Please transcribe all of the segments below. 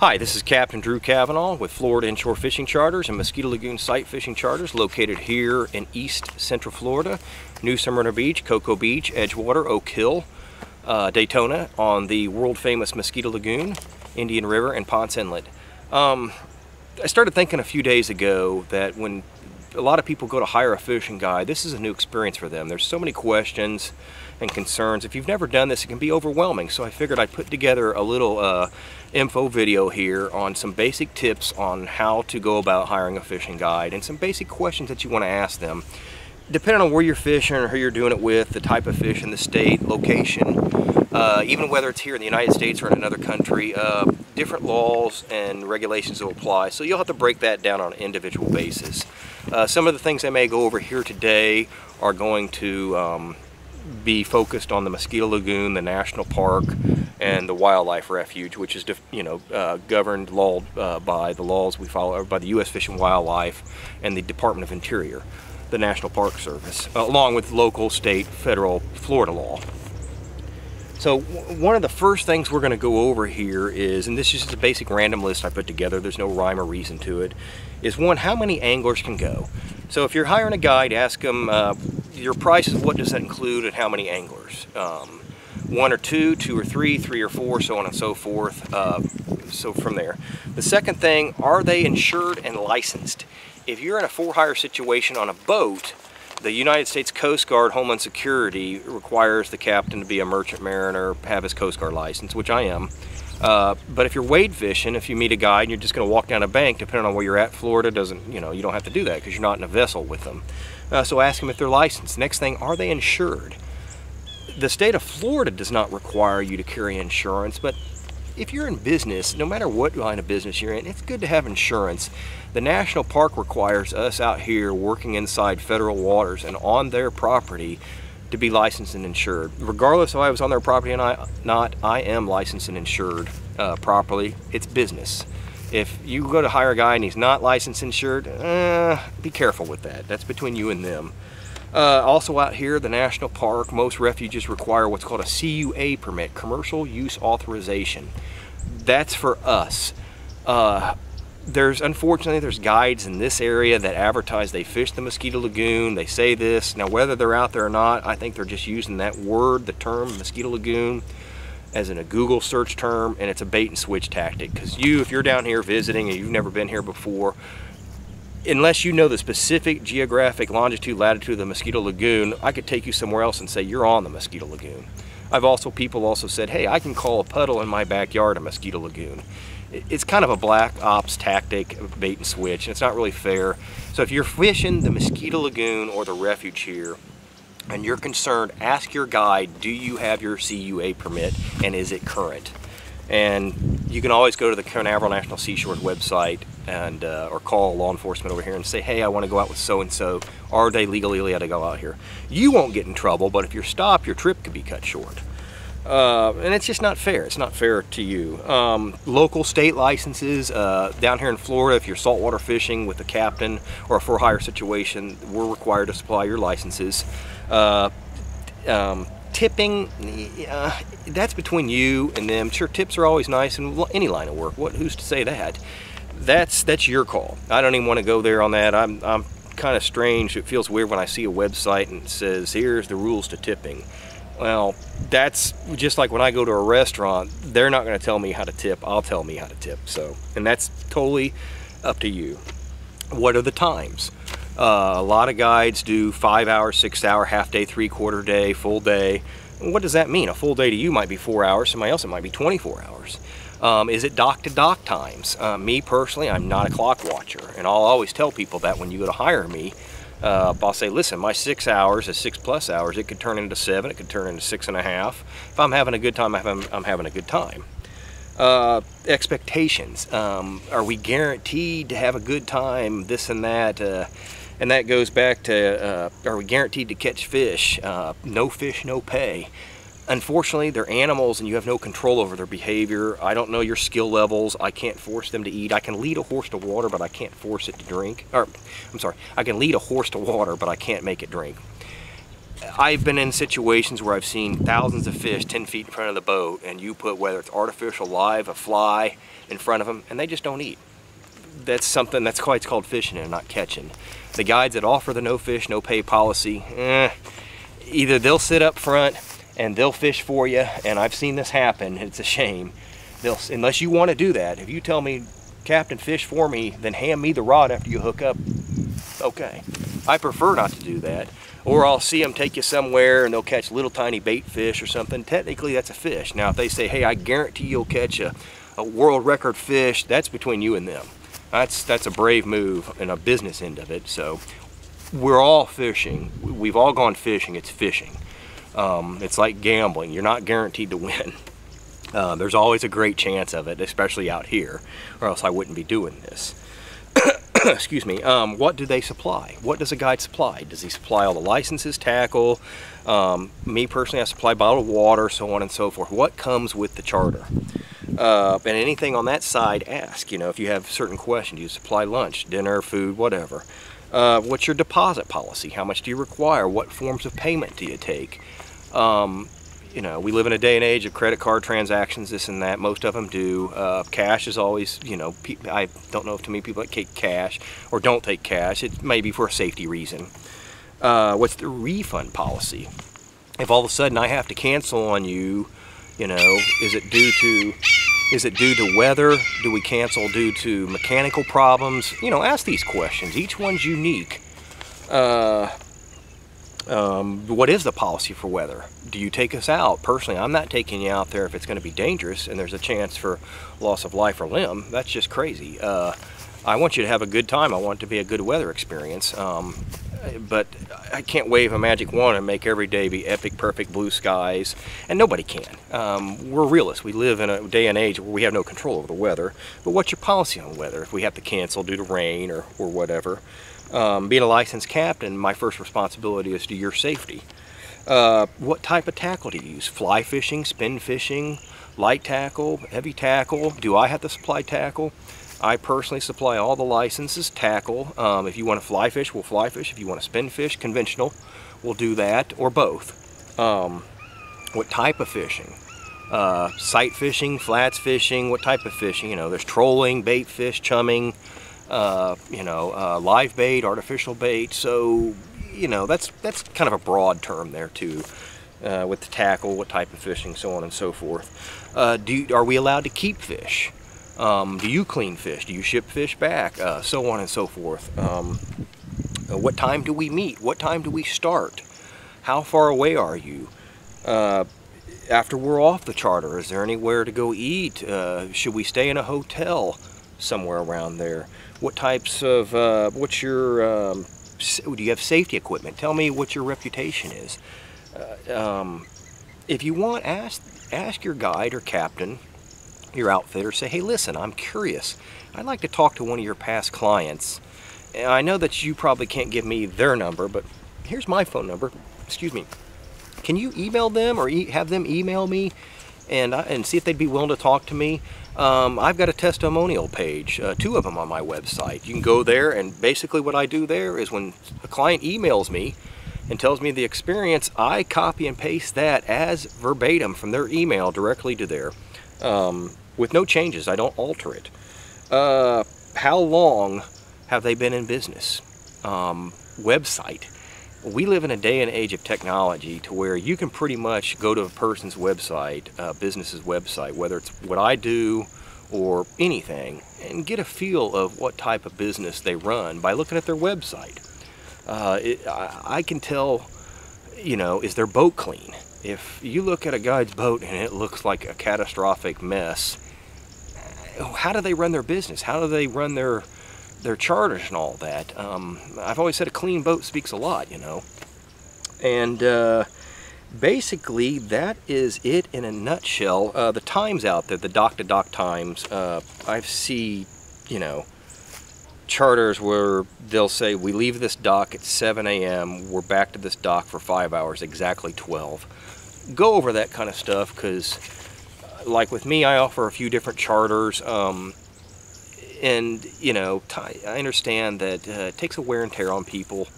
Hi, this is Captain Drew Cavanaugh with Florida Inshore Fishing Charters and Mosquito Lagoon Sight Fishing Charters located here in East Central Florida, New Smyrna Beach, Cocoa Beach, Edgewater, Oak Hill, uh, Daytona on the world famous Mosquito Lagoon, Indian River, and Ponce Inlet. Um, I started thinking a few days ago that when a lot of people go to hire a fishing guide, this is a new experience for them. There's so many questions and concerns. If you've never done this, it can be overwhelming. So I figured I'd put together a little uh, info video here on some basic tips on how to go about hiring a fishing guide and some basic questions that you want to ask them. Depending on where you're fishing or who you're doing it with, the type of fish in the state, location, uh, even whether it's here in the United States or in another country, uh, different laws and regulations will apply. So you'll have to break that down on an individual basis. Uh, some of the things I may go over here today are going to um, be focused on the Mosquito Lagoon, the National Park, and the Wildlife Refuge, which is you know uh, governed law uh, by the laws we follow by the U.S. Fish and Wildlife and the Department of Interior, the National Park Service, along with local, state, federal, Florida law. So one of the first things we're going to go over here is, and this is just a basic random list I put together, there's no rhyme or reason to it, is one, how many anglers can go? So if you're hiring a guide, ask them uh, your price is what does that include and how many anglers. Um, one or two, two or three, three or four, so on and so forth. Uh, so from there. The second thing, are they insured and licensed? If you're in a for-hire situation on a boat, the United States Coast Guard Homeland Security requires the captain to be a merchant mariner, have his Coast Guard license, which I am. Uh, but if you're wade fishing, if you meet a guide and you're just going to walk down a bank, depending on where you're at, Florida doesn't, you know, you don't have to do that because you're not in a vessel with them. Uh, so ask them if they're licensed. Next thing, are they insured? The state of Florida does not require you to carry insurance, but if you're in business, no matter what line of business you're in, it's good to have insurance. The National Park requires us out here working inside federal waters and on their property to be licensed and insured. Regardless if I was on their property or not, I am licensed and insured uh, properly. It's business. If you go to hire a guy and he's not licensed and insured, uh, be careful with that. That's between you and them. Uh, also out here, the national park, most refuges require what's called a CUA permit, Commercial Use Authorization. That's for us. Uh, there's unfortunately there's guides in this area that advertise they fish the mosquito lagoon they say this now whether they're out there or not i think they're just using that word the term mosquito lagoon as in a google search term and it's a bait and switch tactic because you if you're down here visiting and you've never been here before unless you know the specific geographic longitude, latitude of the Mosquito Lagoon, I could take you somewhere else and say you're on the Mosquito Lagoon. I've also, people also said, hey, I can call a puddle in my backyard a Mosquito Lagoon. It's kind of a black ops tactic, bait and switch, and it's not really fair. So if you're fishing the Mosquito Lagoon or the refuge here, and you're concerned, ask your guide, do you have your CUA permit and is it current? And you can always go to the Canaveral National Seashores website and uh, or call law enforcement over here and say, hey, I want to go out with so-and-so. Are they legally allowed to go out here? You won't get in trouble, but if you're stopped, your trip could be cut short. Uh, and it's just not fair. It's not fair to you. Um, local state licenses uh, down here in Florida, if you're saltwater fishing with a captain or a for-hire situation, we're required to supply your licenses. Uh, um, tipping, uh, that's between you and them. Sure, tips are always nice in any line of work. What? Who's to say that? That's that's your call. I don't even want to go there on that. I'm I'm kind of strange. It feels weird when I see a website and it says here's the rules to tipping. Well, that's just like when I go to a restaurant. They're not going to tell me how to tip. I'll tell me how to tip. So, and that's totally up to you. What are the times? Uh, a lot of guides do five hour, six hour, half day, three quarter day, full day. What does that mean? A full day to you might be four hours, somebody else it might be 24 hours. Um, is it dock to dock times? Uh, me personally, I'm not a clock watcher, and I'll always tell people that when you go to hire me, uh, I'll say, listen, my six hours is six plus hours. It could turn into seven, it could turn into six and a half. If I'm having a good time, I'm, I'm having a good time. Uh, expectations. Um, are we guaranteed to have a good time, this and that? Uh, and that goes back to uh, are we guaranteed to catch fish? Uh, no fish no pay. Unfortunately they're animals and you have no control over their behavior. I don't know your skill levels. I can't force them to eat. I can lead a horse to water but i can't force it to drink. Or i'm sorry i can lead a horse to water but i can't make it drink. I've been in situations where I've seen thousands of fish 10 feet in front of the boat and you put whether it's artificial live, a fly in front of them and they just don't eat. That's something, that's it's called fishing and not catching. The guides that offer the no fish, no pay policy, eh, either they'll sit up front and they'll fish for you and I've seen this happen, it's a shame. They'll, unless you want to do that, if you tell me, Captain, fish for me, then hand me the rod after you hook up, okay. I prefer not to do that or I'll see them take you somewhere and they'll catch little tiny bait fish or something. Technically, that's a fish. Now, if they say, hey, I guarantee you'll catch a, a world record fish, that's between you and them. That's, that's a brave move and a business end of it. So we're all fishing. We've all gone fishing. It's fishing. Um, it's like gambling. You're not guaranteed to win. Uh, there's always a great chance of it, especially out here, or else I wouldn't be doing this. excuse me, um, what do they supply? What does a guide supply? Does he supply all the licenses, tackle? Um, me personally, I supply bottled water, so on and so forth. What comes with the charter? Uh, and anything on that side, ask. You know, if you have certain questions, you supply lunch, dinner, food, whatever. Uh, what's your deposit policy? How much do you require? What forms of payment do you take? Um, you know, we live in a day and age of credit card transactions, this and that. Most of them do. Uh, cash is always, you know, I don't know if to me people that take cash or don't take cash. It may be for a safety reason. Uh, what's the refund policy? If all of a sudden I have to cancel on you, you know, is it due to is it due to weather? Do we cancel due to mechanical problems? You know, ask these questions. Each one's unique. Uh, um, what is the policy for weather? Do you take us out? Personally, I'm not taking you out there if it's going to be dangerous and there's a chance for loss of life or limb. That's just crazy. Uh, I want you to have a good time. I want it to be a good weather experience. Um, but I can't wave a magic wand and make every day be epic, perfect blue skies, and nobody can. Um, we're realists. We live in a day and age where we have no control over the weather. But what's your policy on weather? If we have to cancel due to rain or, or whatever, um, being a licensed captain, my first responsibility is to your safety. Uh, what type of tackle do you use? Fly fishing, spin fishing, light tackle, heavy tackle? Do I have to supply tackle? I personally supply all the licenses, tackle. Um, if you want to fly fish, we'll fly fish. If you want to spin fish, conventional, we'll do that, or both. Um, what type of fishing? Uh, sight fishing, flats fishing, what type of fishing? You know, there's trolling, bait fish, chumming, uh, you know, uh, live bait, artificial bait. So, you know, that's that's kind of a broad term there too, uh, with the tackle, what type of fishing, so on and so forth. Uh, do are we allowed to keep fish? Um, do you clean fish? Do you ship fish back? Uh, so on and so forth. Um, uh, what time do we meet? What time do we start? How far away are you? after we're off the charter, is there anywhere to go eat? should we stay in a hotel somewhere around there? what types of, uh, what's your, um, do you have safety equipment? Tell me what your reputation is. Uh, um, if you want, ask, ask your guide or captain, your outfitter, say, hey, listen, I'm curious. I'd like to talk to one of your past clients. And I know that you probably can't give me their number, but here's my phone number. Excuse me. Can you email them or e have them email me and, uh, and see if they'd be willing to talk to me? um, I've got a testimonial page, uh, two of them on my website. You can go there and basically what I do there is when a client emails me and tells me the experience, I copy and paste that as verbatim from their email directly to there um, with no changes. I don't alter it. Uh, how long have they been in business? Um, website we live in a day and age of technology to where you can pretty much go to a person's website, business's website, whether it's what I do or anything, and get a feel of what type of business they run by looking at their website. Uh, it, I, I can tell, you know, is their boat clean? If you look at a guide's boat and it looks like a catastrophic mess, how do they run their business? How do they run their their charters and all that. Um, I've always said a clean boat speaks a lot, you know. And uh, basically, that is it in a nutshell. Uh, the times out there, the dock-to-dock -dock times, uh, I see, you know, charters where they'll say, we leave this dock at 7 a.m., we're back to this dock for five hours, exactly 12. Go over that kind of stuff because, like with me, I offer a few different charters. Um, and you know, I understand that uh, it takes a wear and tear on people.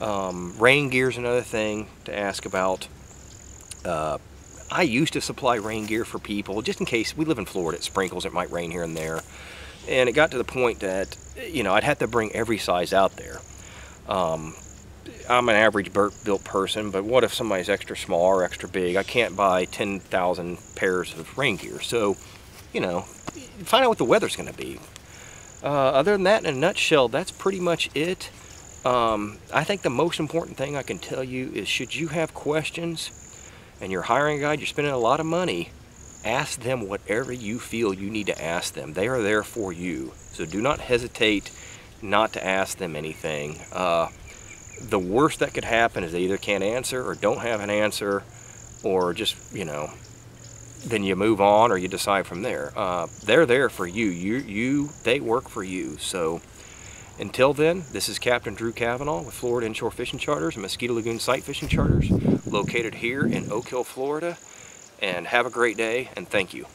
Um, rain gear is another thing to ask about. Uh, I used to supply rain gear for people just in case we live in Florida. It sprinkles, it might rain here and there. And it got to the point that, you know, I'd have to bring every size out there. Um, I'm an average built person, but what if somebody's extra small or extra big? I can't buy 10,000 pairs of rain gear. So, you know, find out what the weather's going to be. Uh, other than that, in a nutshell, that's pretty much it. Um, I think the most important thing I can tell you is should you have questions and you're hiring a guide, you're spending a lot of money, ask them whatever you feel you need to ask them. They are there for you. So do not hesitate not to ask them anything. Uh, the worst that could happen is they either can't answer or don't have an answer or just, you know, then you move on or you decide from there. Uh, they're there for you. You, you, they work for you. So until then, this is Captain Drew Cavanaugh with Florida Inshore Fishing Charters and Mosquito Lagoon Sight Fishing Charters located here in Oak Hill, Florida. And have a great day and thank you.